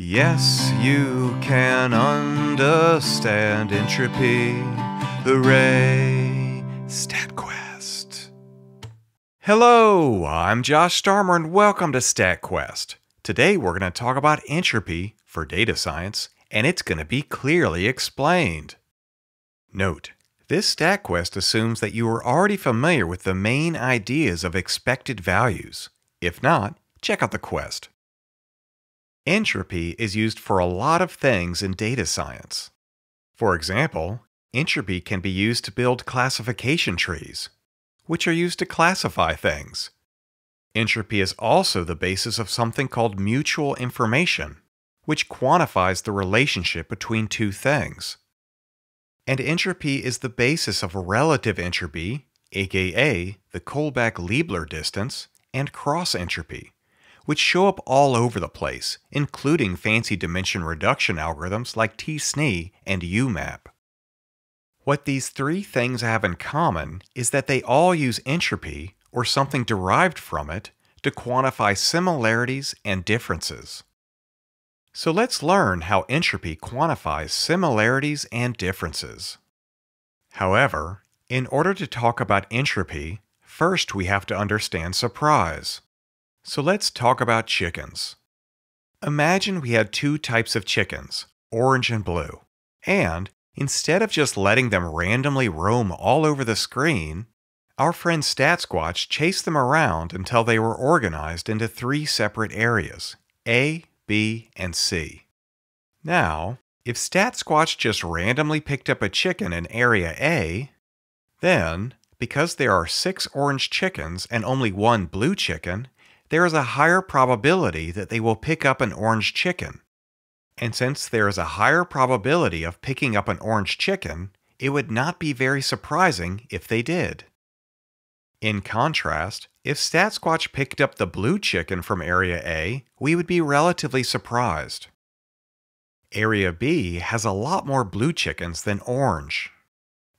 Yes, you can understand entropy. Hooray! StatQuest. Hello, I'm Josh Starmer and welcome to StatQuest. Today we're going to talk about entropy for data science, and it's going to be clearly explained. Note, this StatQuest assumes that you are already familiar with the main ideas of expected values. If not, check out the quest. Entropy is used for a lot of things in data science. For example, entropy can be used to build classification trees, which are used to classify things. Entropy is also the basis of something called mutual information, which quantifies the relationship between two things. And entropy is the basis of relative entropy, aka the Kullback-Leibler distance, and cross entropy, which show up all over the place, including fancy dimension reduction algorithms like t-SNE and UMAP. What these three things have in common is that they all use entropy, or something derived from it, to quantify similarities and differences. So let's learn how entropy quantifies similarities and differences. However, in order to talk about entropy, first we have to understand surprise. So let's talk about chickens. Imagine we had two types of chickens, orange and blue, and instead of just letting them randomly roam all over the screen, our friend StatSquatch chased them around until they were organized into three separate areas A, B, and C. Now, if StatSquatch just randomly picked up a chicken in Area A, then, because there are six orange chickens and only one blue chicken, there is a higher probability that they will pick up an orange chicken. And since there is a higher probability of picking up an orange chicken, it would not be very surprising if they did. In contrast, if StatSquatch picked up the blue chicken from Area A, we would be relatively surprised. Area B has a lot more blue chickens than orange.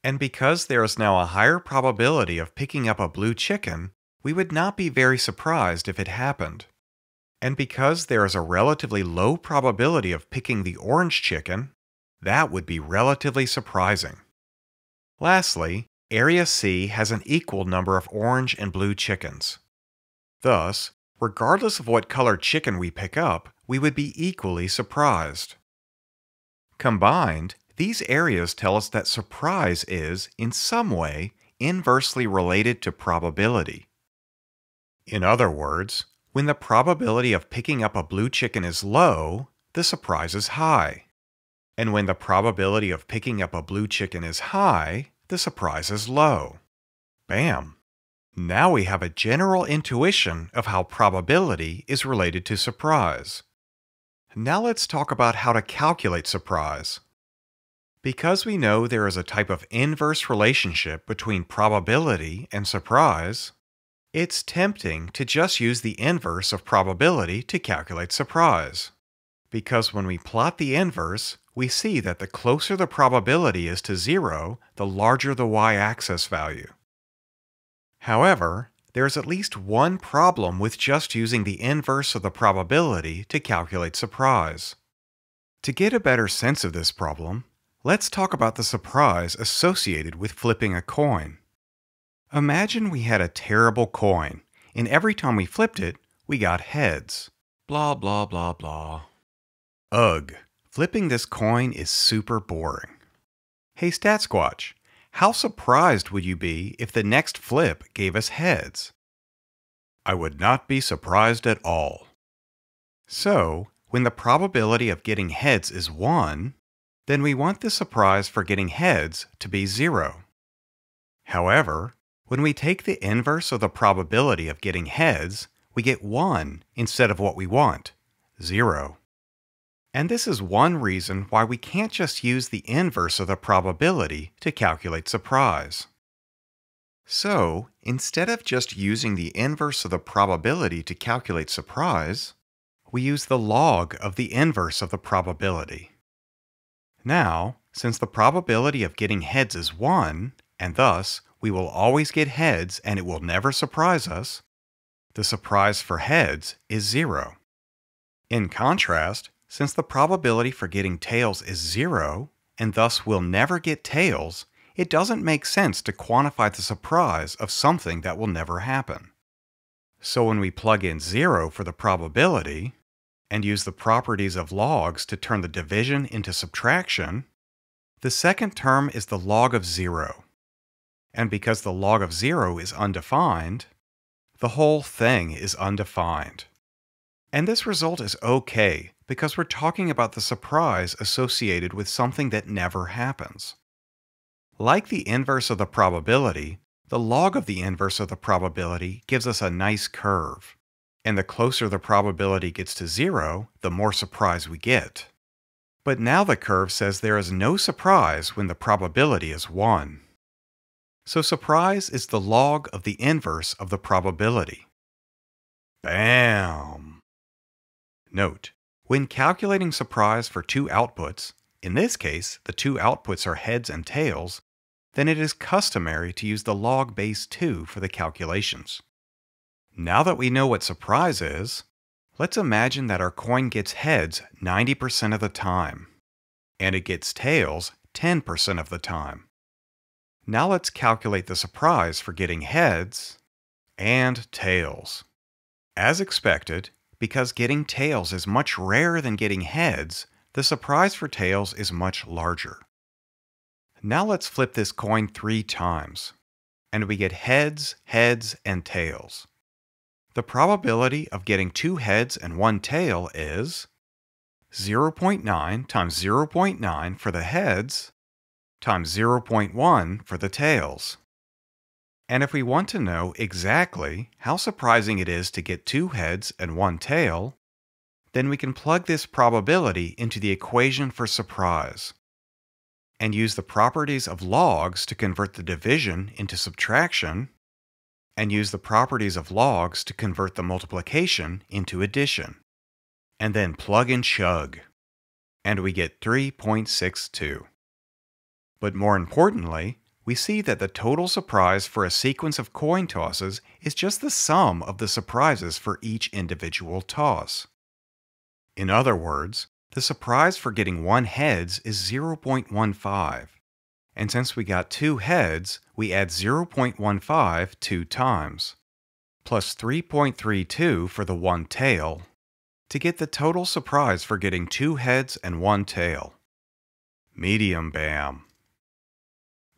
And because there is now a higher probability of picking up a blue chicken, we would not be very surprised if it happened. And because there is a relatively low probability of picking the orange chicken, that would be relatively surprising. Lastly, Area C has an equal number of orange and blue chickens. Thus, regardless of what colored chicken we pick up, we would be equally surprised. Combined, these areas tell us that surprise is, in some way, inversely related to probability. In other words, when the probability of picking up a blue chicken is low, the surprise is high. And when the probability of picking up a blue chicken is high, the surprise is low. Bam! Now we have a general intuition of how probability is related to surprise. Now let's talk about how to calculate surprise. Because we know there is a type of inverse relationship between probability and surprise, it's tempting to just use the inverse of probability to calculate surprise. Because when we plot the inverse, we see that the closer the probability is to zero, the larger the y-axis value. However, there's at least one problem with just using the inverse of the probability to calculate surprise. To get a better sense of this problem, let's talk about the surprise associated with flipping a coin. Imagine we had a terrible coin, and every time we flipped it, we got heads. Blah, blah, blah, blah. Ugh, flipping this coin is super boring. Hey StatSquatch, how surprised would you be if the next flip gave us heads? I would not be surprised at all. So, when the probability of getting heads is 1, then we want the surprise for getting heads to be 0. However, when we take the inverse of the probability of getting heads, we get 1 instead of what we want, 0. And this is one reason why we can't just use the inverse of the probability to calculate surprise. So, instead of just using the inverse of the probability to calculate surprise, we use the log of the inverse of the probability. Now, since the probability of getting heads is 1, and thus we will always get heads and it will never surprise us, the surprise for heads is zero. In contrast, since the probability for getting tails is zero, and thus we'll never get tails, it doesn't make sense to quantify the surprise of something that will never happen. So when we plug in zero for the probability, and use the properties of logs to turn the division into subtraction, the second term is the log of zero. And because the log of zero is undefined, the whole thing is undefined. And this result is okay because we're talking about the surprise associated with something that never happens. Like the inverse of the probability, the log of the inverse of the probability gives us a nice curve. And the closer the probability gets to zero, the more surprise we get. But now the curve says there is no surprise when the probability is 1. So surprise is the log of the inverse of the probability. Bam! Note, when calculating surprise for two outputs, in this case the two outputs are heads and tails, then it is customary to use the log base 2 for the calculations. Now that we know what surprise is, let's imagine that our coin gets heads 90% of the time, and it gets tails 10% of the time. Now let's calculate the surprise for getting heads and tails. As expected, because getting tails is much rarer than getting heads, the surprise for tails is much larger. Now let's flip this coin three times, and we get heads, heads, and tails. The probability of getting two heads and one tail is 0.9 times 0.9 for the heads times 0.1 for the tails. And if we want to know exactly how surprising it is to get two heads and one tail, then we can plug this probability into the equation for surprise and use the properties of logs to convert the division into subtraction and use the properties of logs to convert the multiplication into addition. And then plug and chug. And we get 3.62. But more importantly, we see that the total surprise for a sequence of coin tosses is just the sum of the surprises for each individual toss. In other words, the surprise for getting one heads is 0.15, and since we got two heads, we add 0.15 two times, plus 3.32 for the one tail, to get the total surprise for getting two heads and one tail. Medium bam.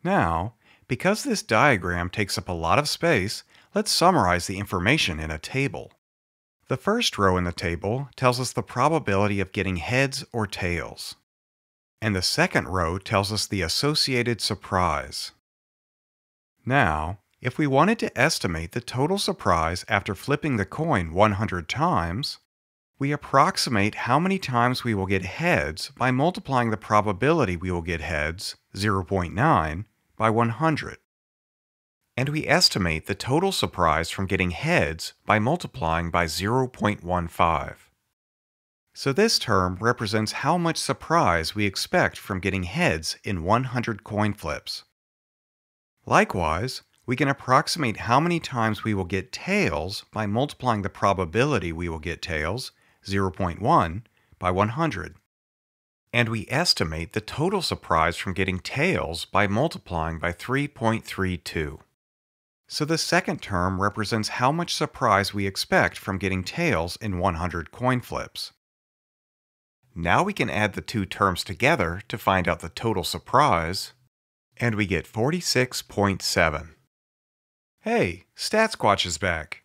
Now, because this diagram takes up a lot of space, let's summarize the information in a table. The first row in the table tells us the probability of getting heads or tails. And the second row tells us the associated surprise. Now, if we wanted to estimate the total surprise after flipping the coin 100 times, we approximate how many times we will get heads by multiplying the probability we will get heads, 0.9, by 100 and we estimate the total surprise from getting heads by multiplying by 0.15. So this term represents how much surprise we expect from getting heads in 100 coin flips. Likewise, we can approximate how many times we will get tails by multiplying the probability we will get tails, 0.1, by 100. And we estimate the total surprise from getting tails by multiplying by 3.32. So the second term represents how much surprise we expect from getting tails in 100 coin flips. Now we can add the two terms together to find out the total surprise, and we get 46.7. Hey, StatSquatch is back.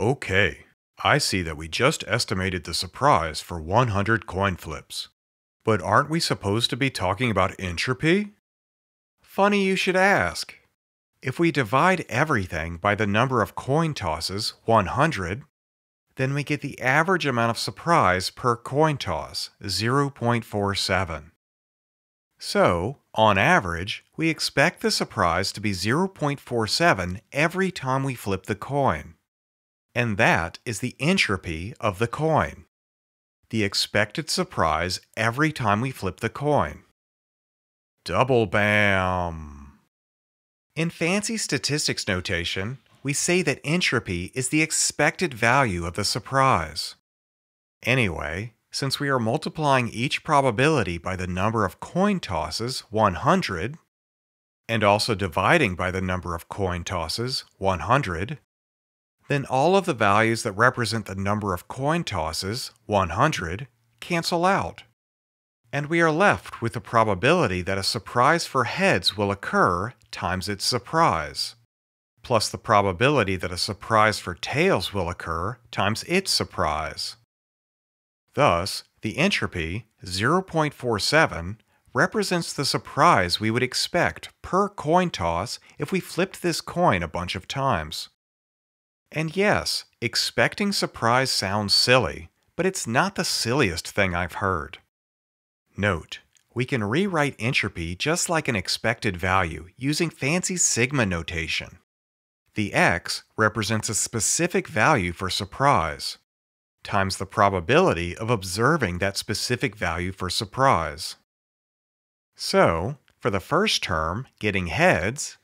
Okay, I see that we just estimated the surprise for 100 coin flips. But aren't we supposed to be talking about entropy? Funny you should ask. If we divide everything by the number of coin tosses, 100, then we get the average amount of surprise per coin toss, 0.47. So, on average, we expect the surprise to be 0.47 every time we flip the coin. And that is the entropy of the coin. The expected surprise every time we flip the coin. Double bam! In fancy statistics notation, we say that entropy is the expected value of the surprise. Anyway, since we are multiplying each probability by the number of coin tosses, 100, and also dividing by the number of coin tosses, 100, then all of the values that represent the number of coin tosses, 100, cancel out. And we are left with the probability that a surprise for heads will occur times its surprise, plus the probability that a surprise for tails will occur times its surprise. Thus, the entropy, 0.47, represents the surprise we would expect per coin toss if we flipped this coin a bunch of times. And yes, expecting surprise sounds silly, but it's not the silliest thing I've heard. Note, we can rewrite entropy just like an expected value using fancy sigma notation. The x represents a specific value for surprise, times the probability of observing that specific value for surprise. So, for the first term, getting heads,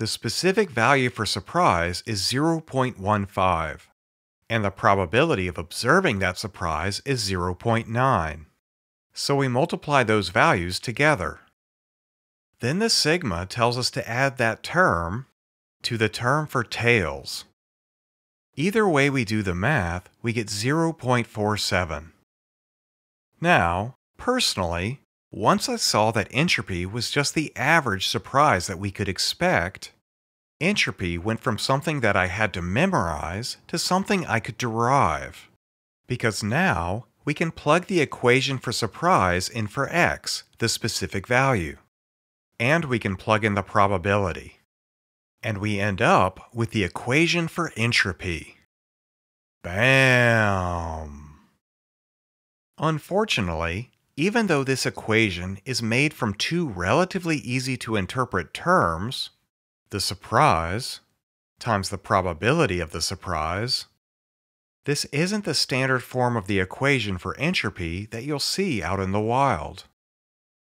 the specific value for surprise is 0.15, and the probability of observing that surprise is 0.9. So we multiply those values together. Then the sigma tells us to add that term to the term for tails. Either way we do the math, we get 0.47. Now, personally, once I saw that entropy was just the average surprise that we could expect, entropy went from something that I had to memorize to something I could derive. Because now we can plug the equation for surprise in for x, the specific value. And we can plug in the probability. And we end up with the equation for entropy. Bam! Unfortunately, even though this equation is made from two relatively easy to interpret terms, the surprise times the probability of the surprise, this isn't the standard form of the equation for entropy that you'll see out in the wild.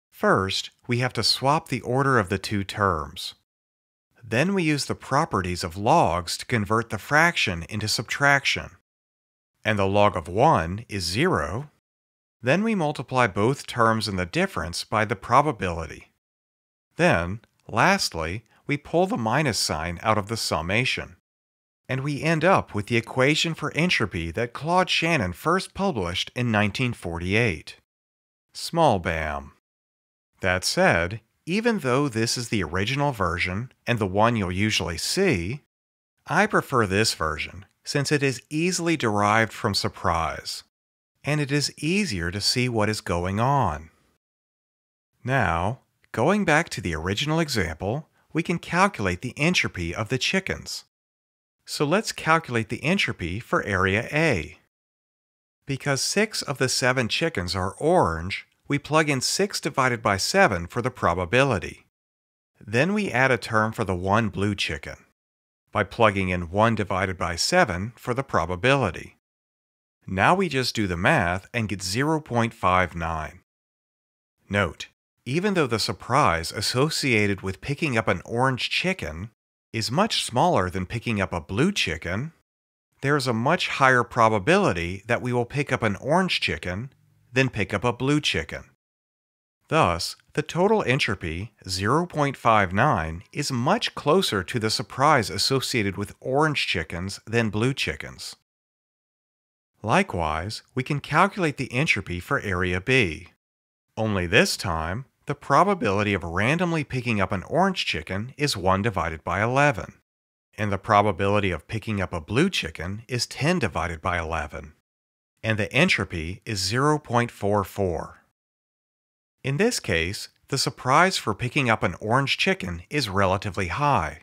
First, we have to swap the order of the two terms. Then we use the properties of logs to convert the fraction into subtraction. And the log of 1 is 0, then we multiply both terms in the difference by the probability. Then, lastly, we pull the minus sign out of the summation. And we end up with the equation for entropy that Claude Shannon first published in 1948. Small BAM. That said, even though this is the original version and the one you'll usually see, I prefer this version since it is easily derived from surprise and it is easier to see what is going on. Now, going back to the original example, we can calculate the entropy of the chickens. So let's calculate the entropy for area A. Because 6 of the 7 chickens are orange, we plug in 6 divided by 7 for the probability. Then we add a term for the one blue chicken by plugging in 1 divided by 7 for the probability. Now we just do the math and get 0.59. Note, even though the surprise associated with picking up an orange chicken is much smaller than picking up a blue chicken, there is a much higher probability that we will pick up an orange chicken than pick up a blue chicken. Thus, the total entropy, 0.59, is much closer to the surprise associated with orange chickens than blue chickens. Likewise, we can calculate the entropy for area B. Only this time, the probability of randomly picking up an orange chicken is 1 divided by 11, and the probability of picking up a blue chicken is 10 divided by 11, and the entropy is 0.44. In this case, the surprise for picking up an orange chicken is relatively high,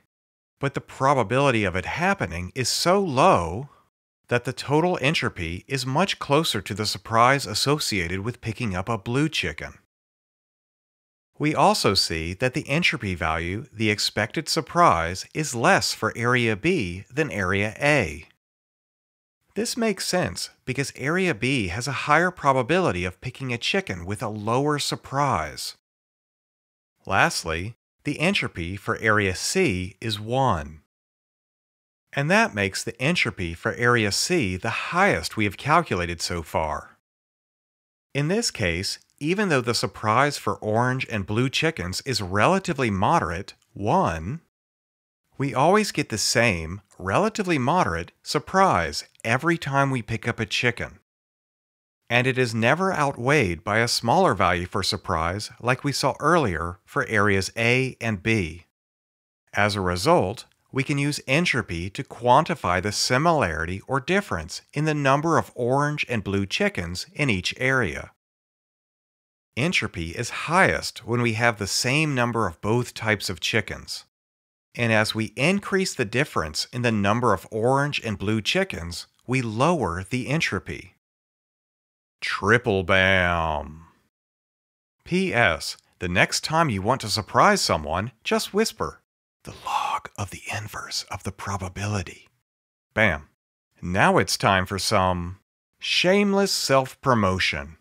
but the probability of it happening is so low that the total entropy is much closer to the surprise associated with picking up a blue chicken. We also see that the entropy value, the expected surprise, is less for area B than area A. This makes sense because area B has a higher probability of picking a chicken with a lower surprise. Lastly, the entropy for area C is 1 and that makes the entropy for area C the highest we have calculated so far. In this case, even though the surprise for orange and blue chickens is relatively moderate, 1, we always get the same, relatively moderate, surprise every time we pick up a chicken. And it is never outweighed by a smaller value for surprise like we saw earlier for areas A and B. As a result, we can use entropy to quantify the similarity or difference in the number of orange and blue chickens in each area. Entropy is highest when we have the same number of both types of chickens. And as we increase the difference in the number of orange and blue chickens, we lower the entropy. Triple BAM! P.S. The next time you want to surprise someone, just whisper, the log of the inverse of the probability. Bam. Now it's time for some shameless self promotion.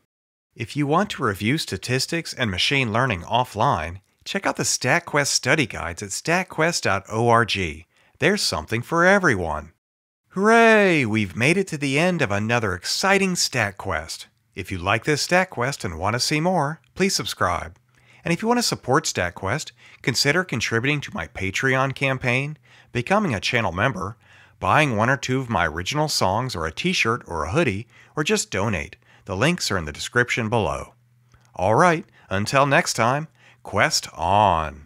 If you want to review statistics and machine learning offline, check out the StatQuest study guides at statquest.org. There's something for everyone. Hooray! We've made it to the end of another exciting StatQuest. If you like this StatQuest and want to see more, please subscribe. And if you want to support StatQuest, consider contributing to my Patreon campaign, becoming a channel member, buying one or two of my original songs or a t-shirt or a hoodie, or just donate. The links are in the description below. All right, until next time, Quest on!